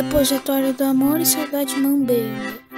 Repositório do Amor e Saudade Mambembe.